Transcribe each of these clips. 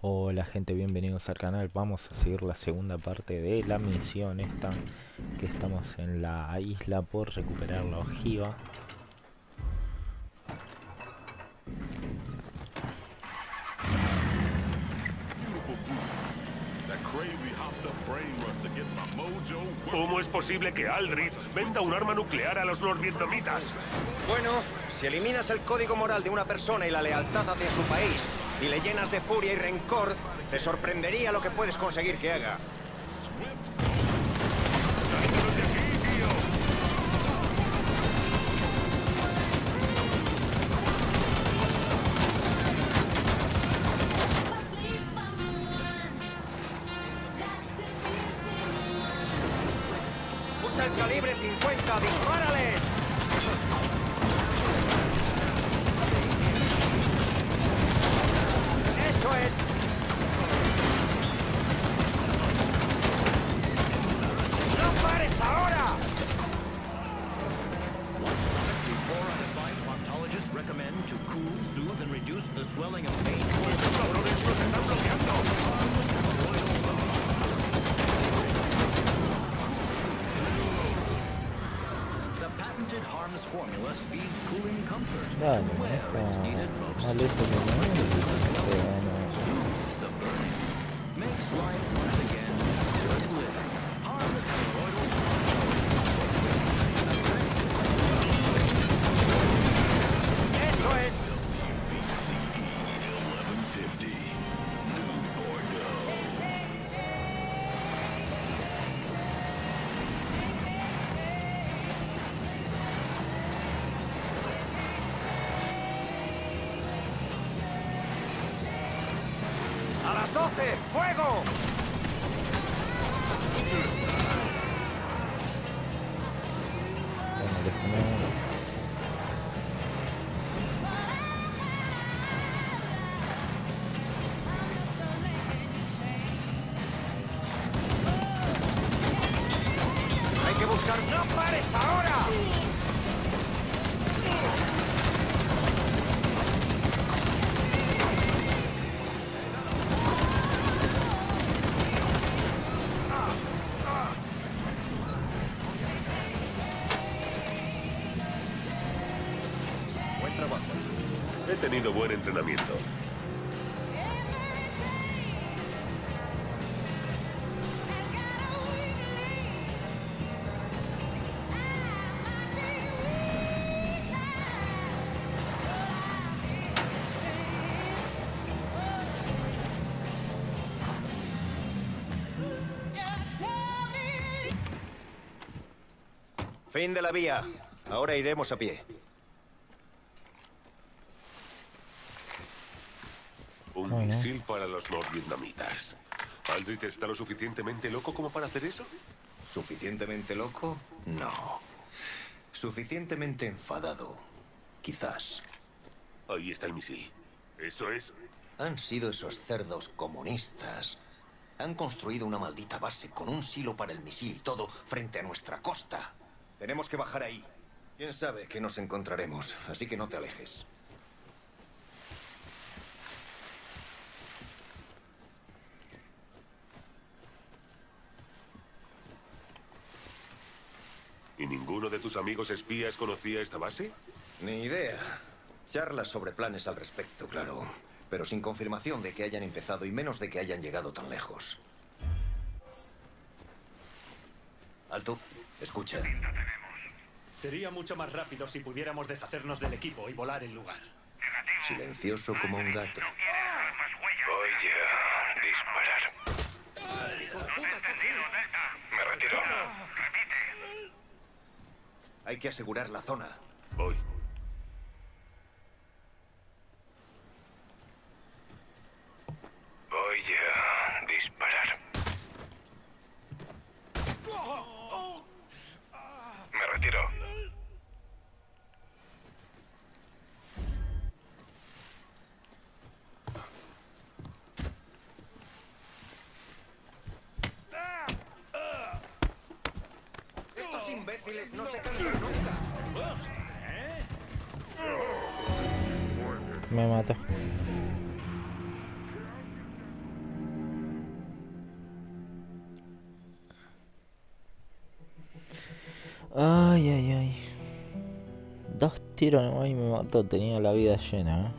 Hola gente, bienvenidos al canal. Vamos a seguir la segunda parte de la misión esta que estamos en la isla por recuperar la ojiva. ¿Cómo es posible que Aldrich venda un arma nuclear a los norvietnamitas? Bueno, si eliminas el código moral de una persona y la lealtad hacia su país, y le llenas de furia y rencor, te sorprendería lo que puedes conseguir que haga. ¡Usa el calibre 50! ¡Dispárales! Formula speeds cooling comfort. Dale, to no? Where it's está needed most. Más lejos de lo que vamos. Soothes the burning. Makes life las 12! ¡Fuego! Tenido buen entrenamiento. Fin de la vía. Ahora iremos a pie. Un Bueno. misil para los norvietnamitas. ¿Aldrich está lo suficientemente loco como para hacer eso? ¿Suficientemente loco? No. Suficientemente enfadado. Quizás. Ahí está el misil. Eso es. Han sido esos cerdos comunistas. Han construido una maldita base con un silo para el misil y todo frente a nuestra costa. Tenemos que bajar ahí. Quién sabe que nos encontraremos, así que no te alejes. ¿Y ninguno de tus amigos espías conocía esta base? Ni idea. Charlas sobre planes al respecto, claro. Pero sin confirmación de que hayan empezado y menos de que hayan llegado tan lejos. Alto, escucha. Sería mucho más rápido si pudiéramos deshacernos del equipo y volar el lugar. Silencioso como un gato. Voy a disparar. Me retiro. Hay que asegurar la zona. Voy. A disparar. Me retiro. Nomás y me mató, tenía la vida llena. ¿eh?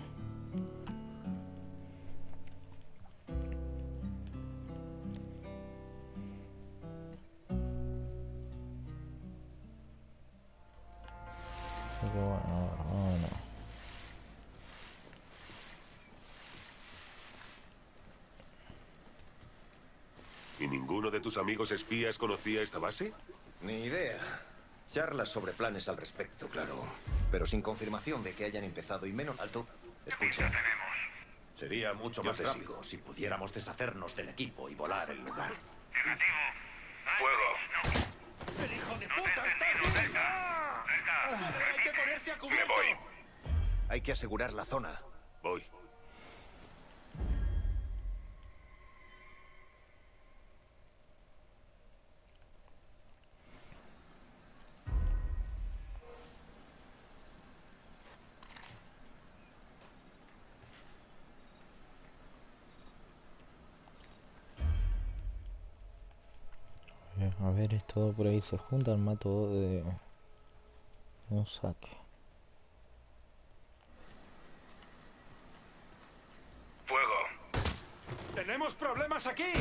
¿Y ninguno de tus amigos espías conocía esta base? Ni idea. Charlas sobre planes al respecto, claro. Pero sin confirmación de que hayan empezado y menos alto. Escucha. Sería mucho más rápido sigo. si pudiéramos deshacernos del equipo y volar el lugar. Fuego. ¡El hijo de puta está! ¡Hay que ponerse a Me cubierto! voy. Hay que asegurar la zona. Voy. Todo por ahí se juntan, mato de un saque. Fuego. ¡Tenemos problemas aquí!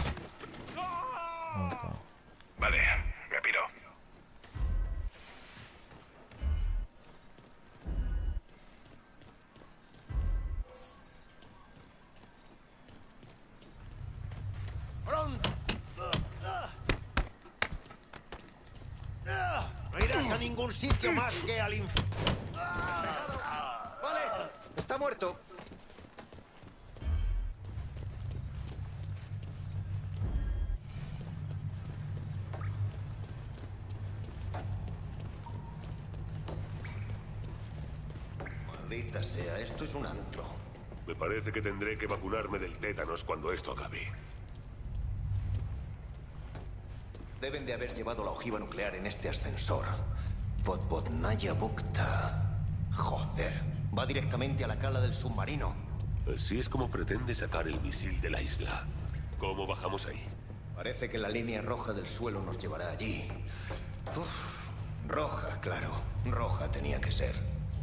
Vale, me piro. Más que al infierno. ¡Vale! ¡Está muerto! Maldita sea, esto es un antro. Me parece que tendré que vacunarme del tétanos cuando esto acabe. Deben de haber llevado la ojiva nuclear en este ascensor. Podvodnaya Bukta. Joder, va directamente a la cala del submarino. Así es como pretende sacar el misil de la isla. ¿Cómo bajamos ahí? Parece que la línea roja del suelo nos llevará allí. Uf, roja, claro. Roja tenía que ser.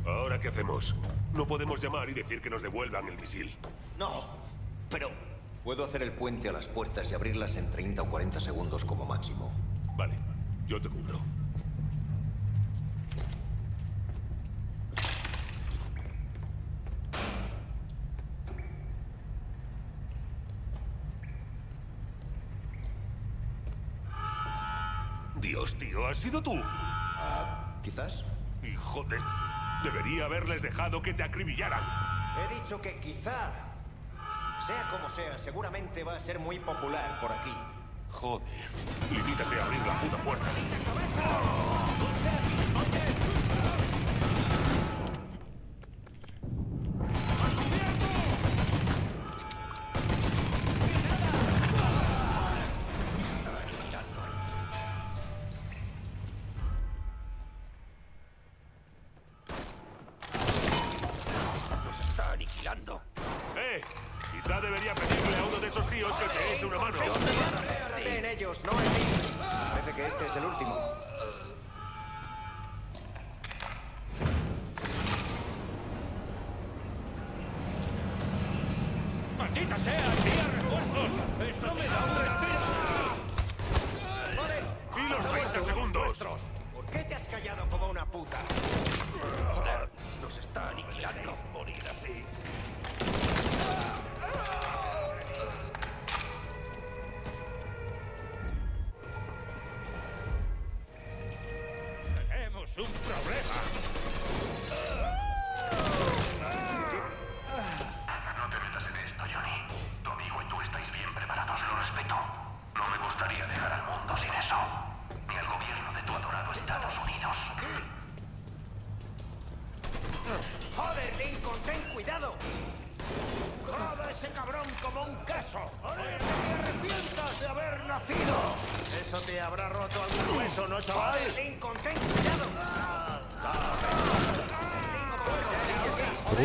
¿Ahora qué hacemos? No podemos llamar y decir que nos devuelvan el misil. No, pero... Puedo hacer el puente a las puertas y abrirlas en 30 o 40 segundos como máximo. Vale, yo te cubro. Dios, tío, ¿has sido tú? ¿Quizás? Hijo de... Debería haberles dejado que te acribillaran. He dicho que quizá. Sea como sea, seguramente va a ser muy popular por aquí. Joder. Limítate a abrir la puta puerta. Un problema!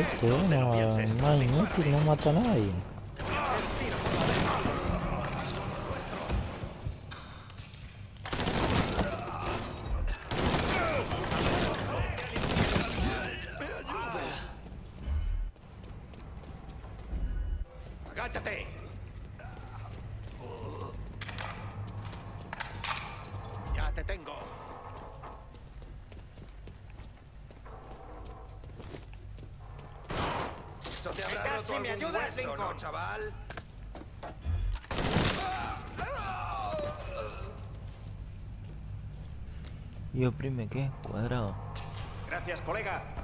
Este no, no hay inútil, no mata a nadie. Roto me ayudas, hueso, Lincoln. ¿no, chaval? Y oprime qué? Cuadrado. Gracias, colega.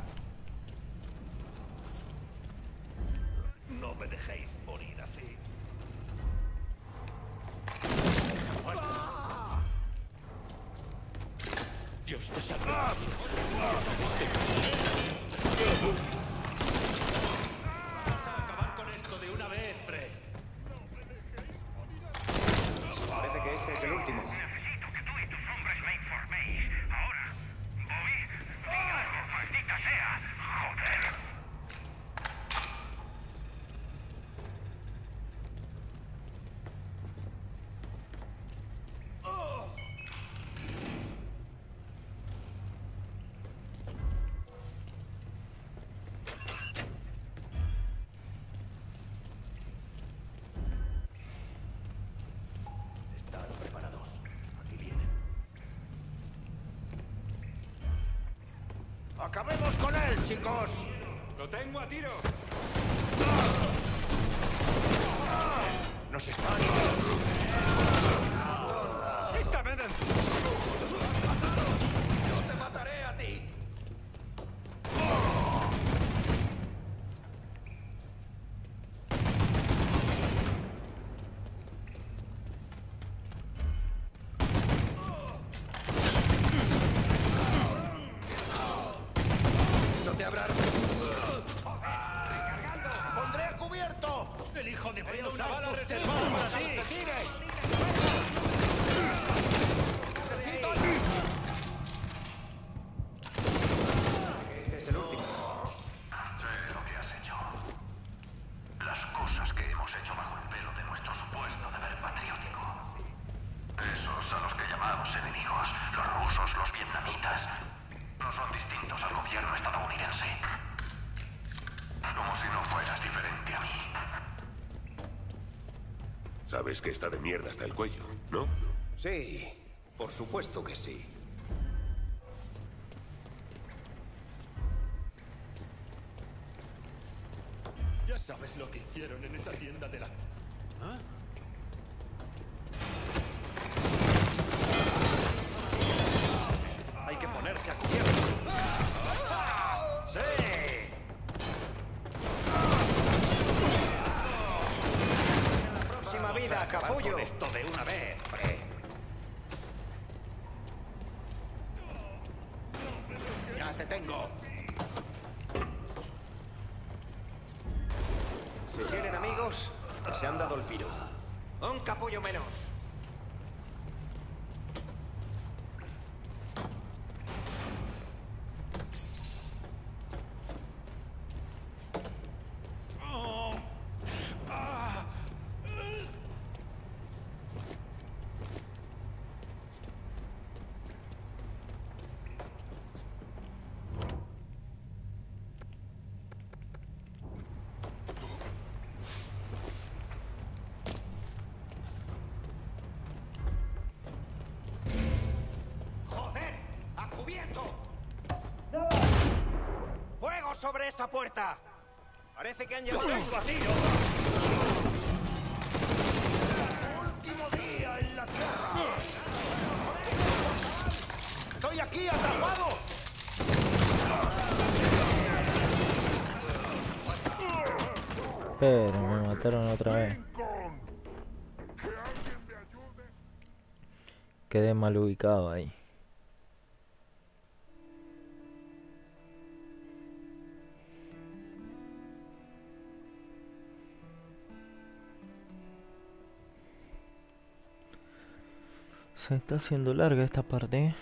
Acabemos con él, chicos. ¡Lo tengo a tiro! Nos están... ¡Quítame de hijo de ¡Hay una bala reservada reservada para ti! ¡Necesito... Este es el último. Sé lo que has hecho. Las cosas que hemos hecho bajo el velo de nuestro supuesto deber patriótico. Esos a los que llamamos enemigos, los rusos, los vietnamitas, no son distintos al gobierno estadounidense. Como si no fueras diferente a mí. Sabes que está de mierda hasta el cuello, ¿no? Sí, por supuesto que sí. Ya sabes lo que hicieron en esa menos. Sobre esa puerta! Parece que han llegado. ¡Último día en la Tierra! ¡Estoy aquí atrapado! Pero me mataron otra vez. Quedé mal ubicado ahí. Se está haciendo larga esta parte.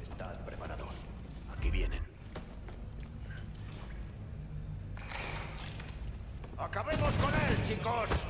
Estad preparados. Aquí vienen. ¡Acabemos con él, chicos!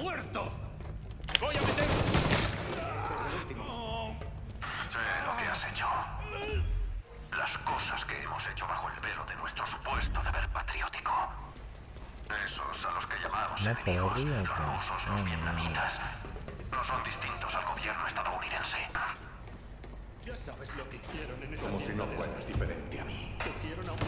Muerto! ¡Voy a meter! Sé lo que has hecho. Las cosas que hemos hecho bajo el velo de nuestro supuesto deber patriótico. Esos a los que llamamos No, enemigos, los rusos, los no. vietnamitas, no son distintos al gobierno estadounidense. Ya sabes lo que hicieron en esa Como si no fueras diferente a mí. Cogieron a un...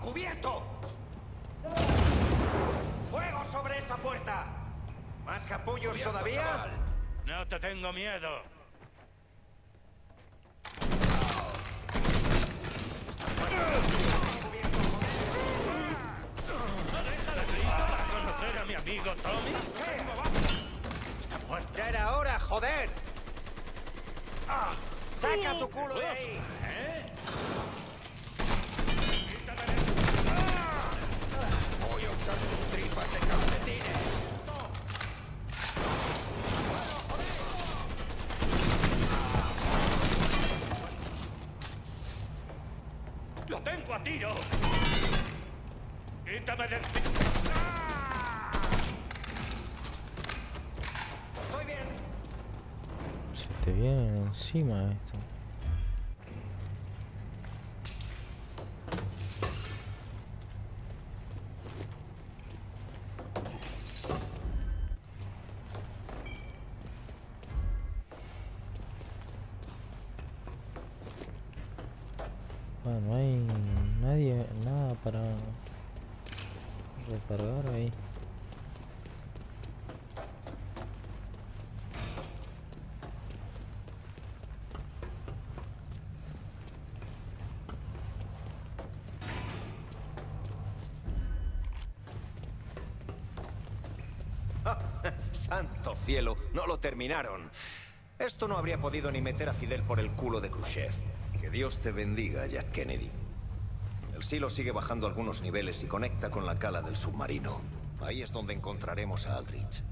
cubierto! ¡Fuego sobre esa puerta! ¿Más capullos todavía? ¡No te tengo miedo! para conocer a mi amigo Tommy? Está muerto. ¡Ya era hora, joder! ¡Saca tu culo de ahí! Voy a usar tus tripas de calcetines. ¡Lo tengo a tiro! ¡Quítame de encima! Estoy bien. Se te vienen encima esto. Cielo! No lo terminaron. Esto no habría podido ni meter a Fidel por el culo de Khrushchev. Que Dios te bendiga, Jack Kennedy. El silo sigue bajando algunos niveles y conecta con la cala del submarino. Ahí es donde encontraremos a Aldrich.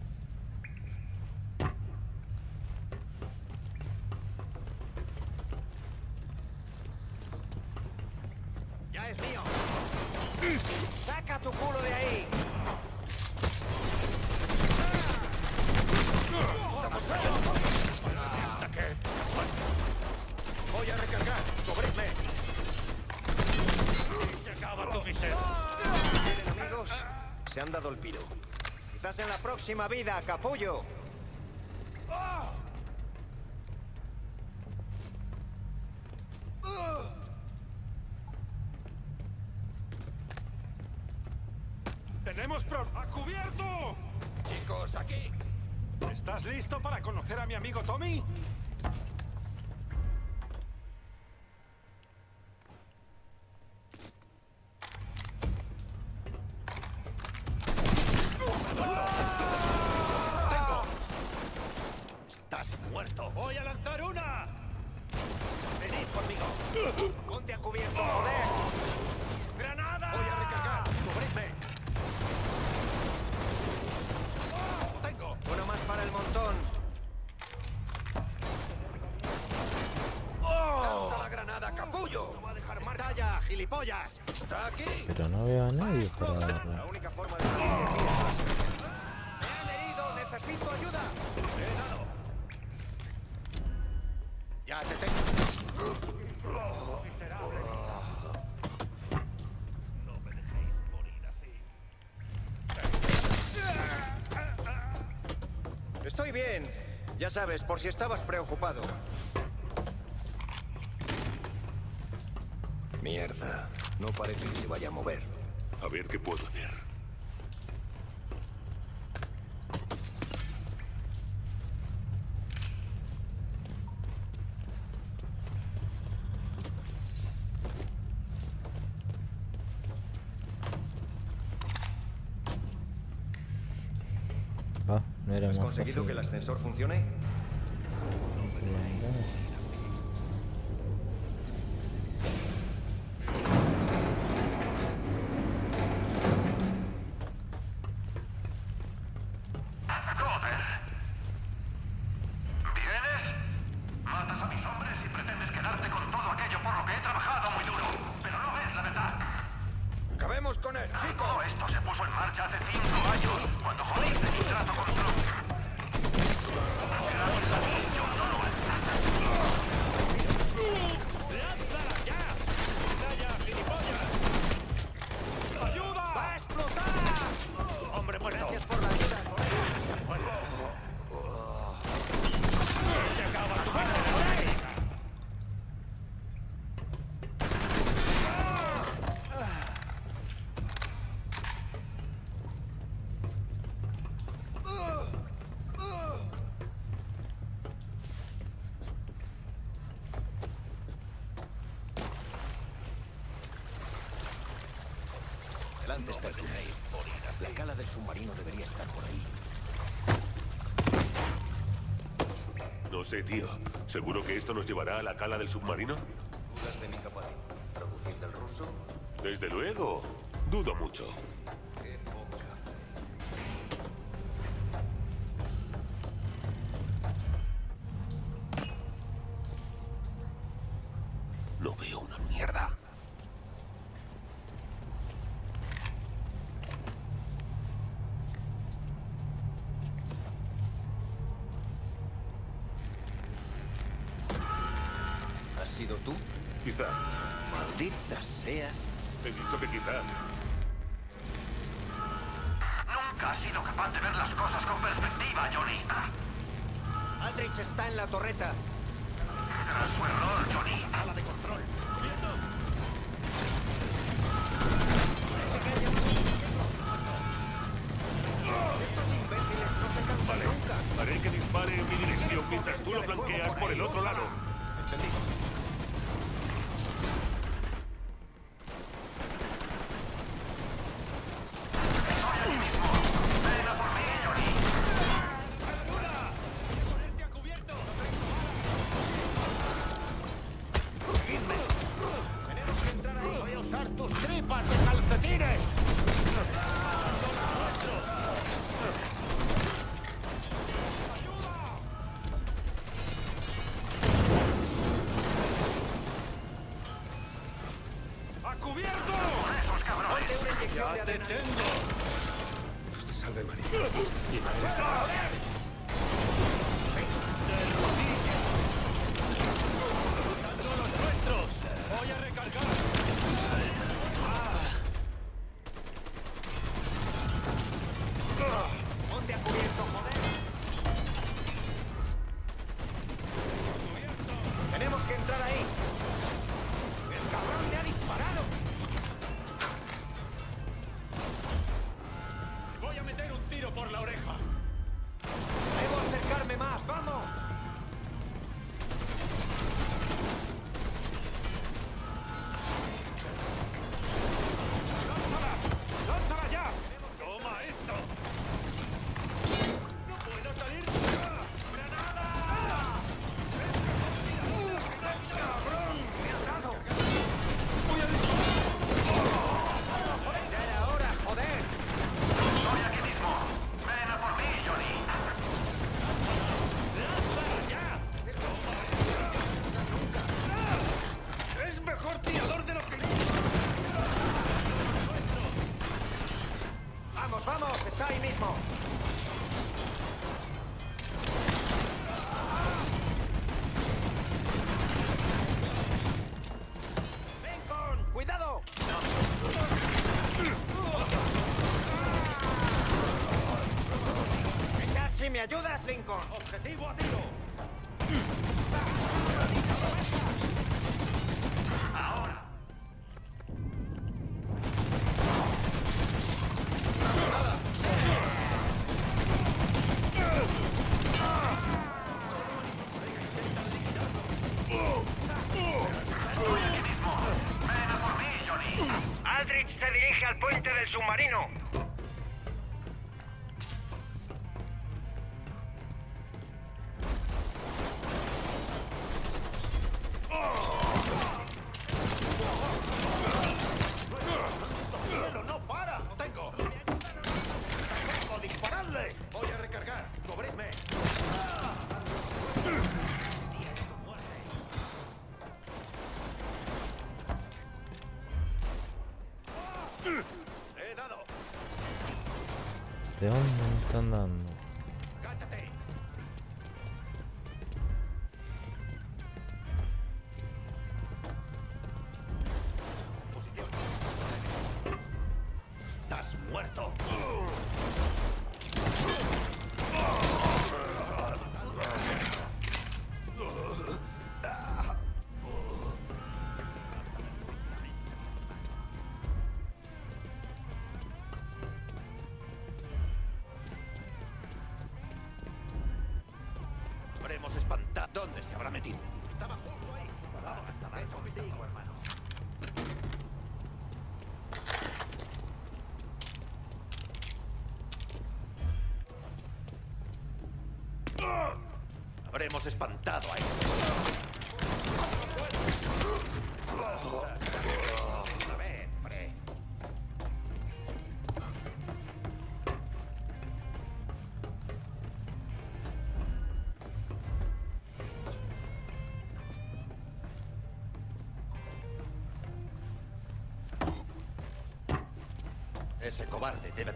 Vida, capullo. ¡Tenemos pro... ¡A cubierto! Chicos, aquí. ¿Estás listo para conocer a mi amigo Tommy? Estoy bien. Ya sabes, por si estabas preocupado. Mierda. No parece que se vaya a mover. A ver qué puedo hacer. ¿Has que el ascensor funcione? ¿Vienes? Matas a mis hombres y pretendes quedarte con todo aquello por lo que he trabajado muy duro. Pero no ves la verdad. ¡Cabemos con él! Todo esto se puso en marcha hace cinco años, cuando jodiste mi trato con Trump. Yeah. sé, tío. ¿Seguro que esto nos llevará a la cala del submarino? ¿Dudas de mi capacidad? ¿Traducir del ruso? Desde luego. Dudo mucho. Tú lo flanqueas por el otro lado. Entendido. Ahí mismo. ¡Cuidado! Si me ayudas, Lincoln! ¡Objetivo a tiro! ¿De dónde ¿Dónde se habrá metido? Estaba justo ahí. Estará contigo, hermano. Habremos espantado a él.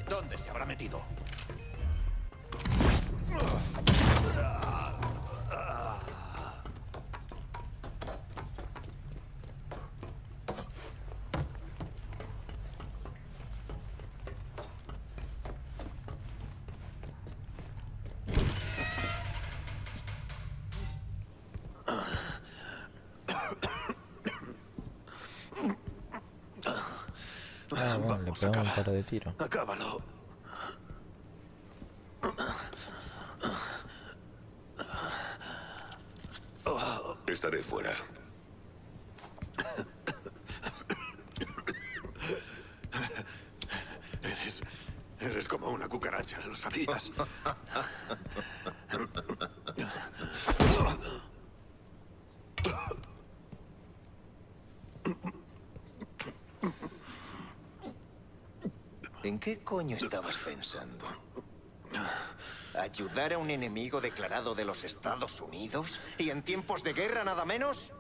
¿Dónde se habrá metido? Vamos, pegamos un acaba. par de tiros. Acábalo. Estaré fuera. Eres. Eres como una cucaracha, ¿lo sabías? Qué coño estabas pensando? ¿Ayudar a un enemigo declarado de los Estados Unidos? ¿Y en tiempos de guerra nada menos?